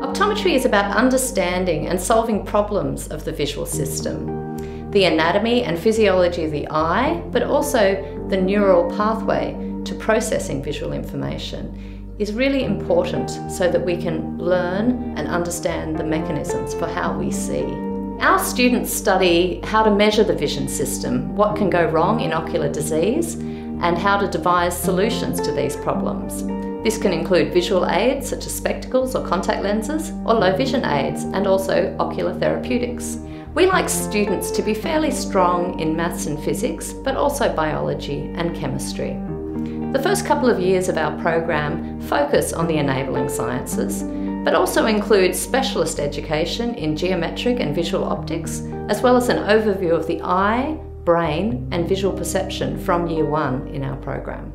Optometry is about understanding and solving problems of the visual system, the anatomy and physiology of the eye, but also the neural pathway to processing visual information is really important so that we can learn and understand the mechanisms for how we see. Our students study how to measure the vision system, what can go wrong in ocular disease, and how to devise solutions to these problems. This can include visual aids such as spectacles or contact lenses, or low vision aids, and also ocular therapeutics. We like students to be fairly strong in maths and physics, but also biology and chemistry. The first couple of years of our program focus on the enabling sciences, but also include specialist education in geometric and visual optics, as well as an overview of the eye, brain and visual perception from year one in our program.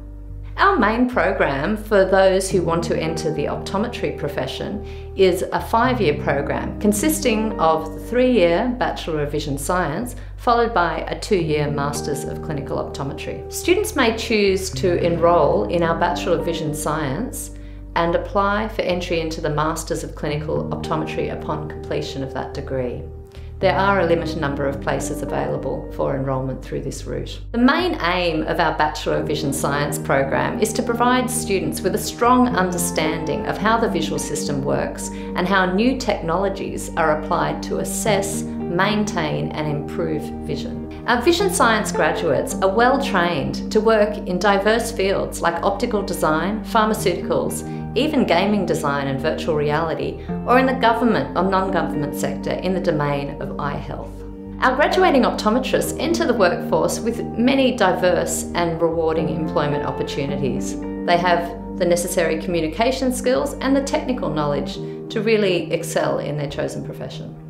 Our main program for those who want to enter the optometry profession is a five-year program consisting of the three-year Bachelor of Vision Science followed by a two-year Masters of Clinical Optometry. Students may choose to enrol in our Bachelor of Vision Science and apply for entry into the Masters of Clinical Optometry upon completion of that degree. There are a limited number of places available for enrolment through this route. The main aim of our Bachelor of Vision Science program is to provide students with a strong understanding of how the visual system works and how new technologies are applied to assess, maintain and improve vision. Our vision science graduates are well trained to work in diverse fields like optical design, pharmaceuticals, even gaming design and virtual reality, or in the government or non-government sector in the domain of eye health. Our graduating optometrists enter the workforce with many diverse and rewarding employment opportunities. They have the necessary communication skills and the technical knowledge to really excel in their chosen profession.